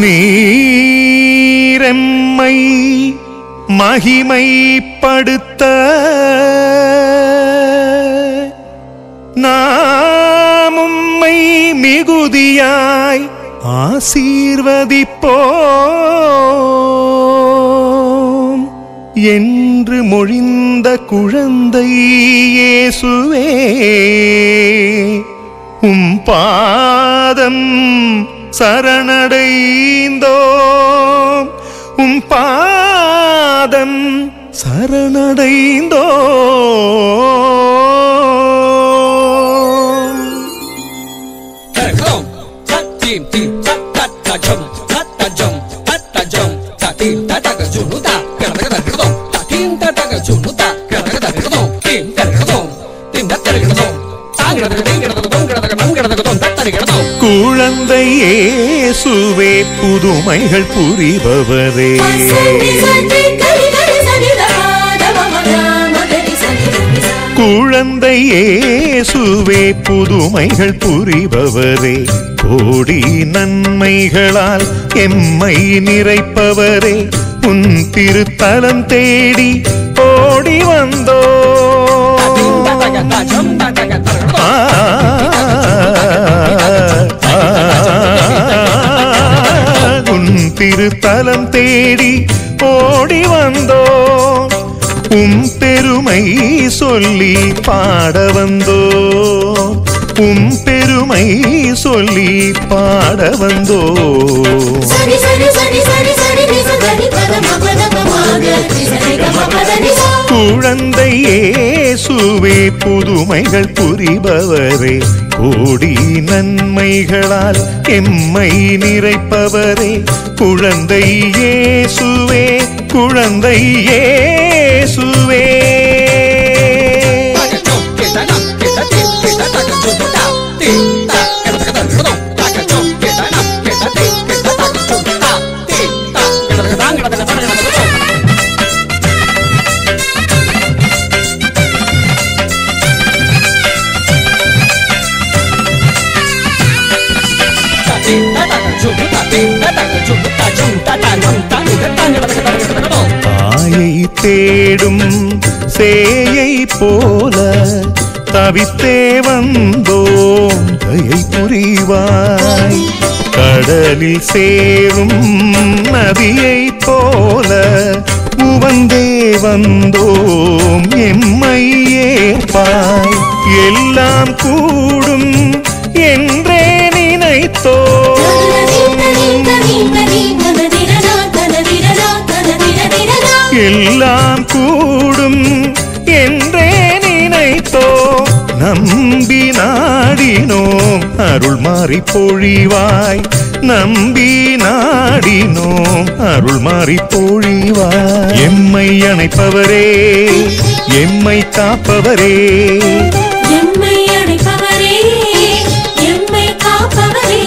நீரெம்மை மகிமைப்படுத்த நாமும்மை மிகுதியாய் ஆசீர்வதிப்போம். என்று மொழிந்த குழந்தை இயேசுவே உம் பாதம் சரணடைந்தோம். உம் பாதம் சரணடைந்தோம். இயேசுவே புதுமைகள் புரிபவரே குழந்தை இயேசுவே புதுமைகள் புரிபவரே கோடி நன்மைகளால் எம்மை நிறைப்பவரே உன் திருத்தலம் தேடி ஓடி வந்தோ திருத்தலம் தேடி ஓடி வந்தோ உம் பெருமை சொல்லி பாட வந்தோ உம் பெருமை சொல்லி பாட வந்தோ குழந்தை இயேசுவே புதுமைகள் புரிபவரே. கோடி நன்மைகளால் எம்மை நிறைப்பவரே குழந்தை இயேசுவே குழந்தை ஏ தாயை தேடும் சேயை போல தவித்தே வந்தோம் கையை புரிவாய். கடலில் சேரும் நதியை போல உவந்தே வந்தோம் எம்மை ஏற்பாய். எல்லாம் கூட என்றே நினைத்தோ நம்பி நாடினோம் அருள் மாறி பொழிவாய். நம்பி நாடினோம் அருள் மாறி பொழிவாய். எம்மை அணைப்பவரே எம்மை காப்பவரே. எம்மை அழைப்பவரே எம்மை காப்பவரே.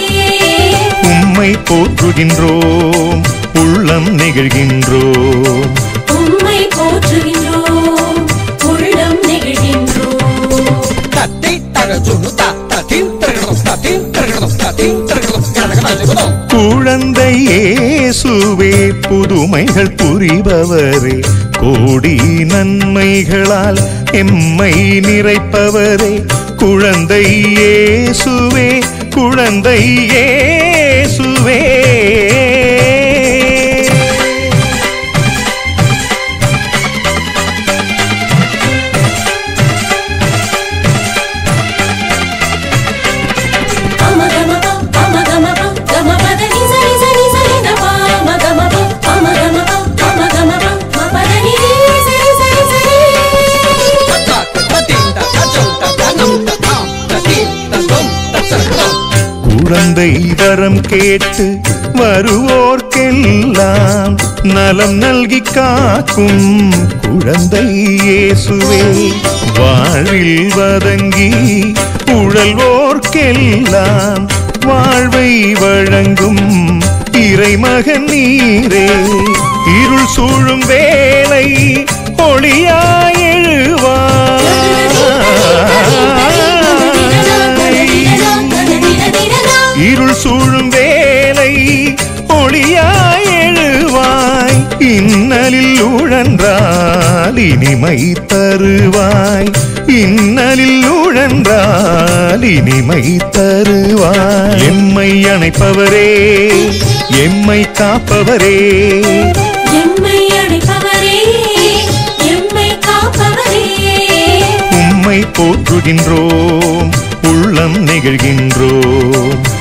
உம்மை போற்றுகின்றோம் உள்ளம் நெகிழ்கின்றோம். உம்மை போற்றுகின்றோம். உள்ளம் நெகிழ்கின்றோம் குழந்தை இயேசுவே புதுமைகள் புரிபவரே. கோடி நன்மைகளால் எம்மை நிறைப்பவரே. குழந்தை இயேசுவே குழந்தை கரம் கேட்டு வருவோர்க்கெல்லாம் நலம் நல்கி காக்கும் குழந்தை இயேசுவே. வாழ்வில் வதங்கி உழல்வோர்க்கெல்லாம் வாழ்வை வழங்கும் இறைமகன் நீரே. இருள் சூழும் வேலை ஒளியாயே. இன்னலில் உழன்றால் இனிமை தருவாய். இன்னலில் உழன்றால் இனிமை தருவாய். எம்மை அணைப்பவரே எம்மை காப்பவரே. எம்மை அணைப்பவரே எம்மை காப்பவரே. உம்மை போற்றுகின்றோம் உள்ளம் நெகிழ்கின்றோம்.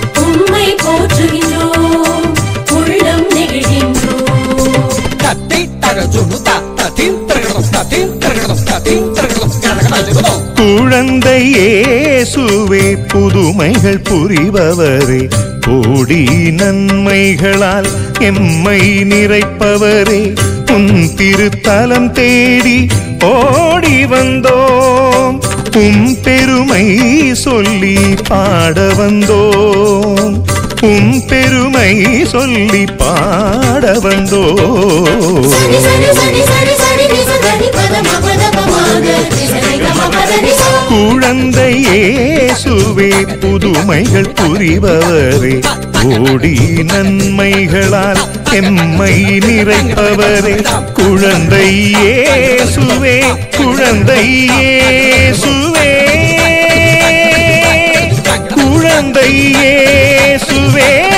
குழந்தை இயேசுவே புதுமைகள் புரிபவரே கோடி நன்மைகளால் எம்மை நிறைப்பவரே உன் திருத்தலம் தேடி ஓடி வந்தோம். உம் பெருமை சொல்லி பாட வந்தோம். உம் பெருமை சொல்லி பாட வந்தோம் சரி சரி சரி சரி சரி நிச தனி பத மபத பமாக நிசரி கம பத நிச குழந்தை இயேசுவே புதுமைகள் புரிபவரே. ஓடி நன்மைகளால் எம்மை நிறைப்பவரே. குழந்தை இயேசுவே குழந்தை இயேசுவே. குழந்தை இயேசுவே. ಗುರುವೇ